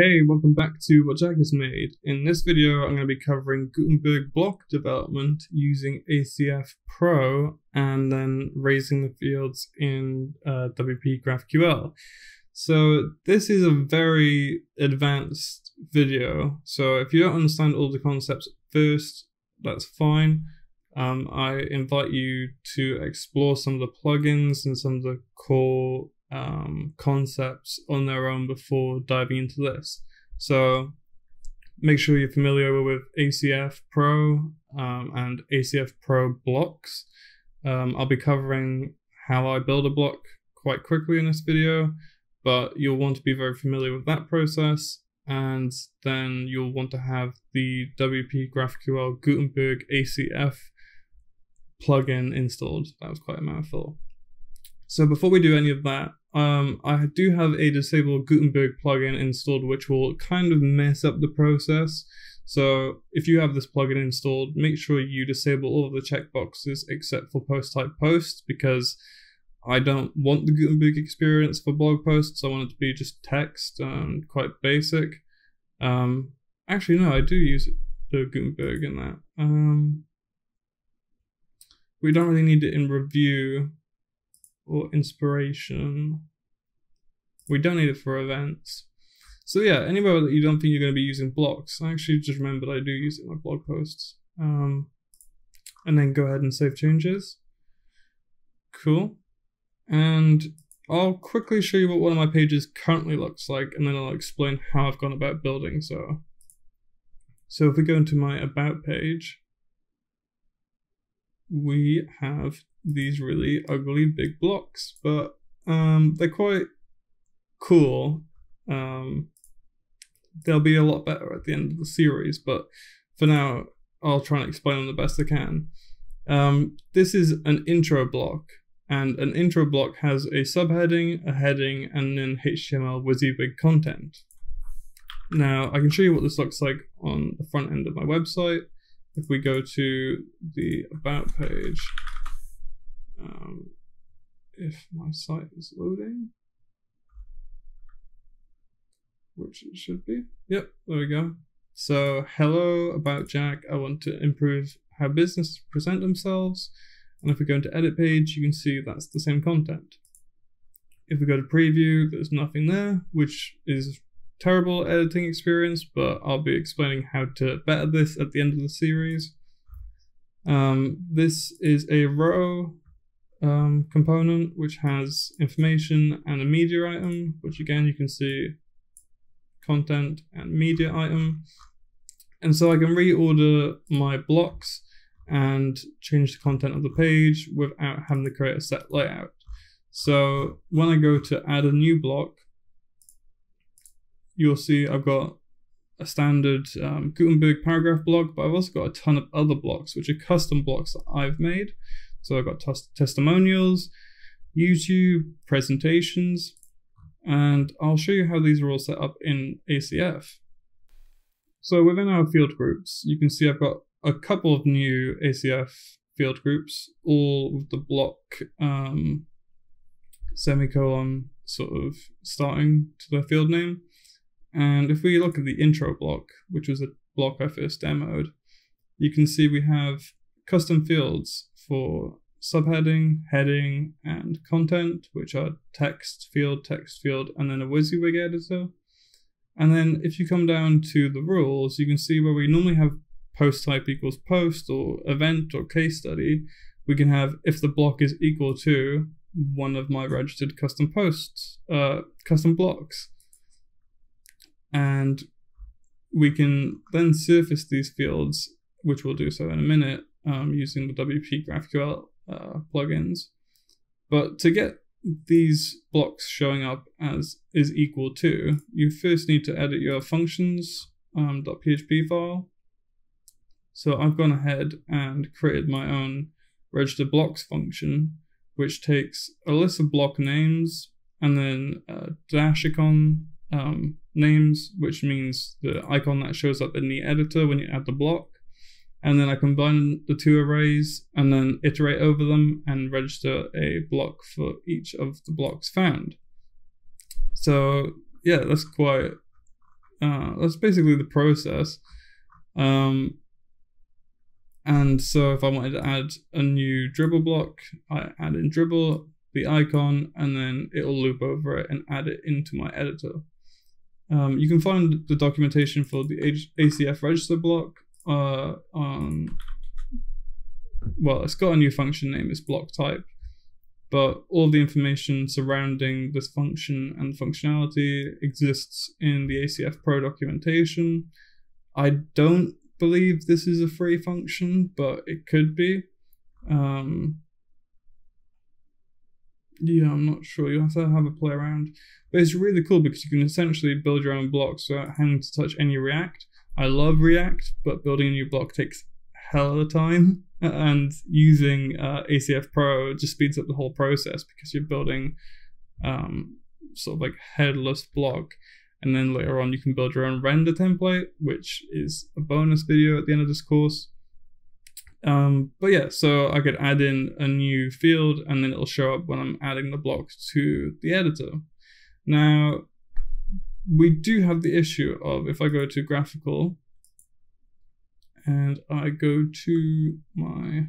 Hey, welcome back to What Jack has made. In this video, I'm going to be covering Gutenberg block development using ACF Pro and then raising the fields in uh, WP GraphQL. So this is a very advanced video. So if you don't understand all the concepts first, that's fine. Um, I invite you to explore some of the plugins and some of the core um, concepts on their own before diving into this. So make sure you're familiar with ACF Pro um, and ACF Pro blocks. Um, I'll be covering how I build a block quite quickly in this video, but you'll want to be very familiar with that process. And then you'll want to have the WP GraphQL Gutenberg ACF plugin installed. That was quite a mouthful. So before we do any of that, um, I do have a disabled Gutenberg plugin installed, which will kind of mess up the process. So if you have this plugin installed, make sure you disable all of the checkboxes except for post type posts because I don't want the Gutenberg experience for blog posts. I want it to be just text and quite basic. Um, actually, no, I do use the Gutenberg in that. Um, we don't really need it in review or inspiration. We don't need it for events. So yeah, anywhere that you don't think you're going to be using blocks, I actually just remembered I do use it in my blog posts. Um, and then go ahead and save changes. Cool. And I'll quickly show you what one of my pages currently looks like, and then I'll explain how I've gone about building. So, so if we go into my about page, we have these really ugly big blocks, but um, they're quite cool. Um, they'll be a lot better at the end of the series, but for now, I'll try and explain them the best I can. Um, this is an intro block, and an intro block has a subheading, a heading, and then HTML WYSIWYG content. Now, I can show you what this looks like on the front end of my website. If we go to the About page, um, if my site is loading, which it should be. Yep, there we go. So, hello about Jack. I want to improve how businesses present themselves. And if we go into edit page, you can see that's the same content. If we go to preview, there's nothing there, which is terrible editing experience, but I'll be explaining how to better this at the end of the series. Um, this is a row um, component which has information and a media item, which again you can see content and media item. And so I can reorder my blocks and change the content of the page without having to create a set layout. So when I go to add a new block, you'll see I've got a standard um, Gutenberg paragraph block, but I've also got a ton of other blocks, which are custom blocks that I've made. So I've got testimonials, YouTube, presentations, and I'll show you how these are all set up in ACF. So within our field groups, you can see I've got a couple of new ACF field groups, all with the block um, semicolon sort of starting to the field name. And if we look at the intro block, which was a block I first demoed, you can see we have custom fields for subheading, heading, and content, which are text field, text field, and then a WYSIWYG editor. And then if you come down to the rules, you can see where we normally have post type equals post or event or case study, we can have if the block is equal to one of my registered custom posts, uh, custom blocks. And we can then surface these fields, which we'll do so in a minute, um, using the WP GraphQL uh, plugins. But to get these blocks showing up as is equal to, you first need to edit your functions um, .php file. So I've gone ahead and created my own register blocks function, which takes a list of block names and then uh, dash icon um, names, which means the icon that shows up in the editor when you add the block and then I combine the two arrays and then iterate over them and register a block for each of the blocks found. So yeah, that's quite uh, that's basically the process. Um, and so if I wanted to add a new Dribbble block, I add in Dribbble, the icon, and then it'll loop over it and add it into my editor. Um, you can find the documentation for the ACF register block uh, on, well, it's got a new function name, it's block type, but all the information surrounding this function and functionality exists in the ACF Pro documentation. I don't believe this is a free function, but it could be. Um, yeah, I'm not sure. You have to have a play around. But it's really cool because you can essentially build your own blocks without having to touch any React. I love React, but building a new block takes hell of a time. And using uh, ACF Pro just speeds up the whole process because you're building um, sort of like headless block. And then later on, you can build your own render template, which is a bonus video at the end of this course. Um, but yeah, so I could add in a new field and then it'll show up when I'm adding the block to the editor. Now, we do have the issue of if I go to GraphiQL and I go to my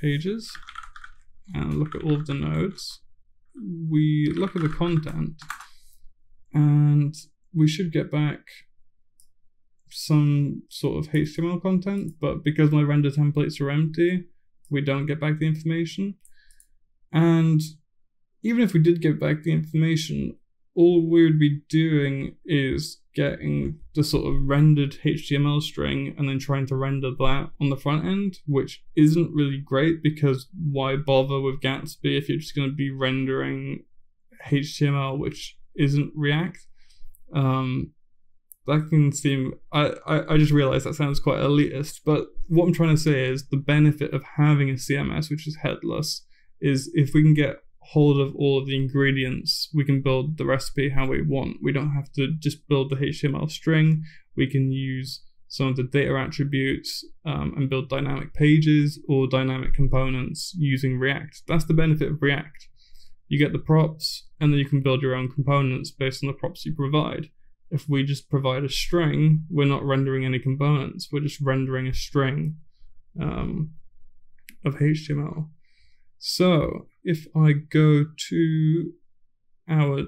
pages and look at all of the nodes, we look at the content and we should get back some sort of HTML content, but because my render templates are empty, we don't get back the information. And even if we did get back the information, all we would be doing is getting the sort of rendered HTML string and then trying to render that on the front end, which isn't really great because why bother with Gatsby if you're just going to be rendering HTML, which isn't React? Um, that can seem I, I, I just realized that sounds quite elitist but what i'm trying to say is the benefit of having a cms which is headless is if we can get hold of all of the ingredients we can build the recipe how we want. We don't have to just build the html string. We can use some of the data attributes um, and build dynamic pages or dynamic components using react. That's the benefit of react. You get the props and then you can build your own components based on the props you provide if we just provide a string, we're not rendering any components. We're just rendering a string um, of HTML. So if I go to our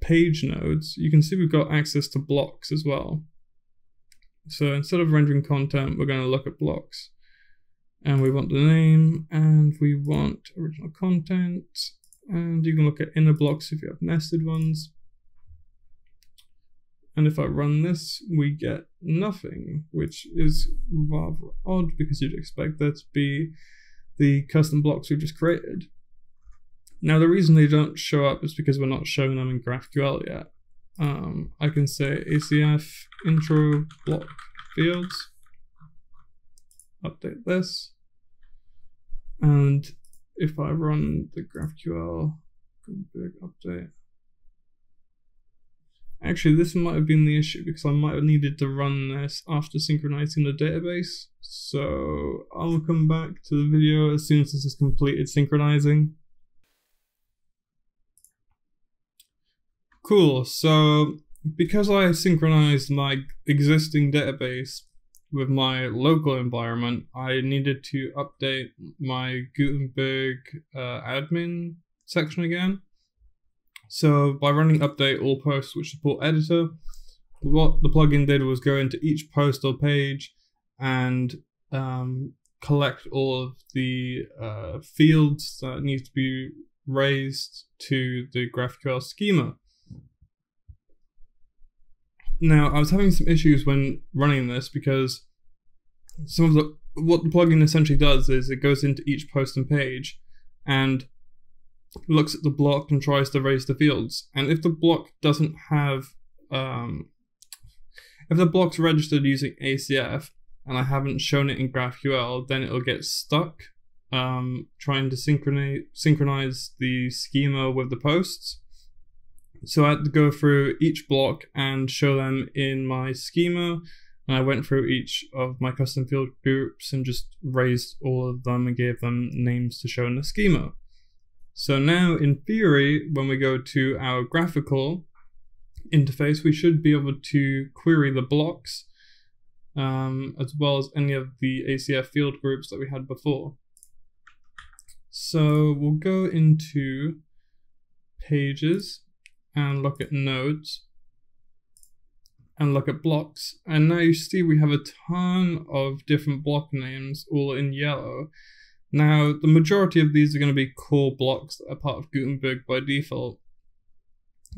page nodes, you can see we've got access to blocks as well. So instead of rendering content, we're going to look at blocks. And we want the name, and we want original content, and you can look at inner blocks if you have nested ones. And if I run this, we get nothing, which is rather odd because you'd expect there to be the custom blocks we just created. Now, the reason they don't show up is because we're not showing them in GraphQL yet. Um, I can say ACF intro block fields, update this, and if I run the GraphQL config update, Actually, this might have been the issue because I might have needed to run this after synchronizing the database. So I'll come back to the video as soon as this is completed synchronizing. Cool, so because I synchronized my existing database with my local environment, I needed to update my Gutenberg uh, admin section again. So by running update all posts which support editor, what the plugin did was go into each post or page and um, collect all of the uh, fields that need to be raised to the GraphQL schema. Now, I was having some issues when running this because some of the what the plugin essentially does is it goes into each post and page and looks at the block and tries to raise the fields. And if the block doesn't have, um, if the block's registered using ACF and I haven't shown it in GraphQL, then it'll get stuck um, trying to synchronize, synchronize the schema with the posts. So I had to go through each block and show them in my schema. And I went through each of my custom field groups and just raised all of them and gave them names to show in the schema. So now in theory, when we go to our GraphiQL, interface, we should be able to query the blocks um, as well as any of the ACF field groups that we had before. So we'll go into pages and look at nodes and look at blocks. And now you see we have a ton of different block names all in yellow. Now, the majority of these are going to be core blocks that are part of Gutenberg by default.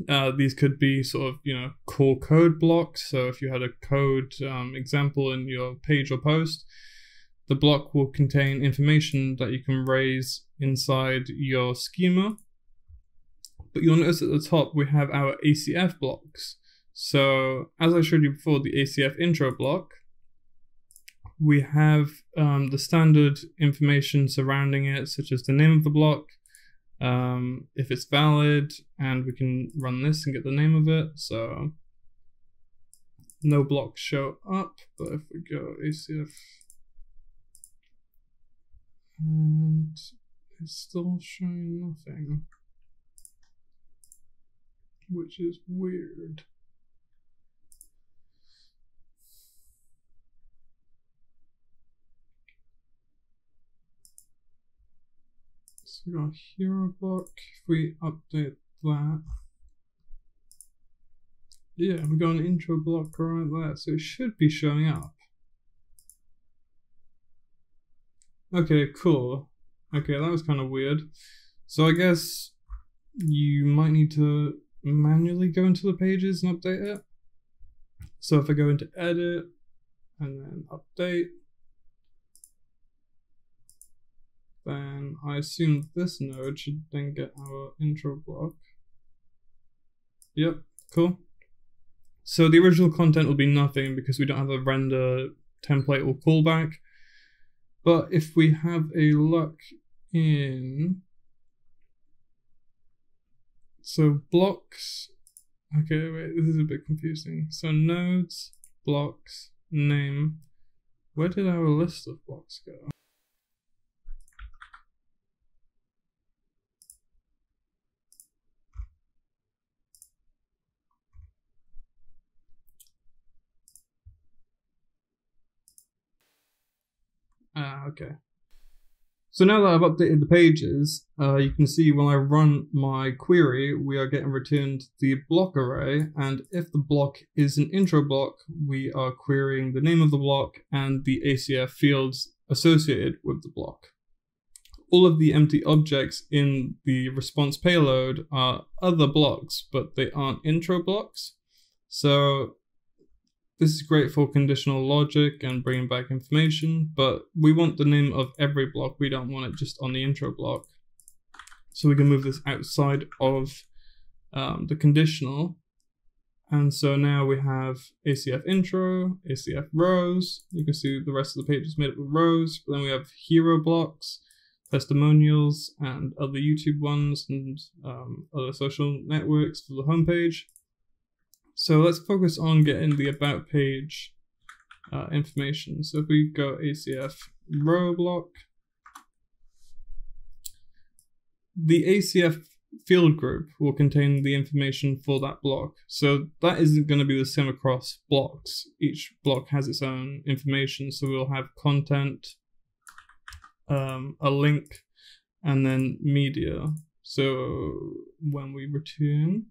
Uh, these could be sort of, you know, core code blocks. So if you had a code um, example in your page or post, the block will contain information that you can raise inside your schema. But you'll notice at the top we have our ACF blocks. So as I showed you before, the ACF intro block, we have um, the standard information surrounding it, such as the name of the block, um, if it's valid, and we can run this and get the name of it. So no blocks show up, but if we go ACF, and it's still showing nothing, which is weird. We got hero block. If we update that, yeah, we got an intro block right there, so it should be showing up. Okay, cool. Okay, that was kind of weird. So I guess you might need to manually go into the pages and update it. So if I go into edit and then update, then I assume this node should then get our intro block. Yep, cool. So the original content will be nothing because we don't have a render template or callback. But if we have a look in, so blocks, okay, wait, this is a bit confusing. So nodes, blocks, name, where did our list of blocks go? Ah, okay. So now that I've updated the pages, uh, you can see when I run my query, we are getting returned the block array. And if the block is an intro block, we are querying the name of the block and the ACF fields associated with the block. All of the empty objects in the response payload are other blocks, but they aren't intro blocks. So this is great for conditional logic and bringing back information, but we want the name of every block. We don't want it just on the intro block. So we can move this outside of um, the conditional. And so now we have ACF intro, ACF rows. You can see the rest of the page is made up of rows. But then we have hero blocks, testimonials, and other YouTube ones and um, other social networks for the homepage. So let's focus on getting the about page uh, information. So if we go ACF row block, the ACF field group will contain the information for that block. So that isn't going to be the same across blocks. Each block has its own information. So we'll have content, um, a link, and then media. So when we return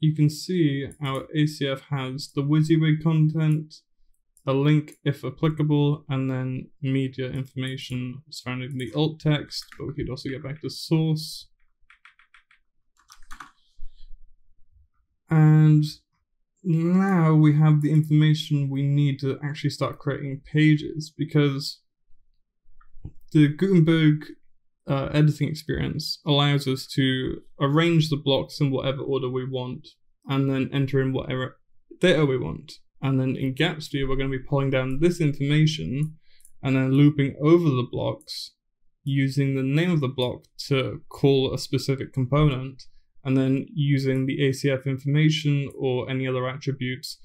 you can see our ACF has the WYSIWYG content, a link if applicable, and then media information surrounding the alt text, but we could also get back to source. And now we have the information we need to actually start creating pages because the Gutenberg uh, editing experience allows us to arrange the blocks in whatever order we want and then enter in whatever data we want. And then in Gatsby, we're going to be pulling down this information and then looping over the blocks using the name of the block to call a specific component and then using the ACF information or any other attributes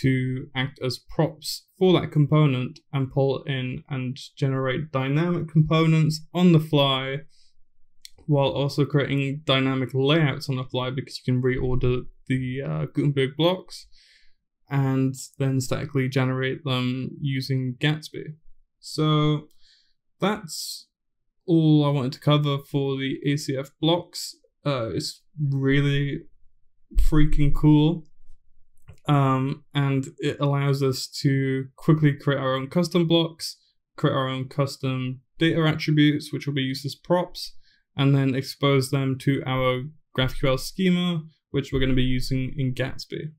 to act as props for that component and pull in and generate dynamic components on the fly while also creating dynamic layouts on the fly because you can reorder the uh, Gutenberg blocks and then statically generate them using Gatsby. So that's all I wanted to cover for the ACF blocks. Uh, it's really freaking cool. Um, and it allows us to quickly create our own custom blocks, create our own custom data attributes, which will be used as props, and then expose them to our GraphQL schema, which we're going to be using in Gatsby.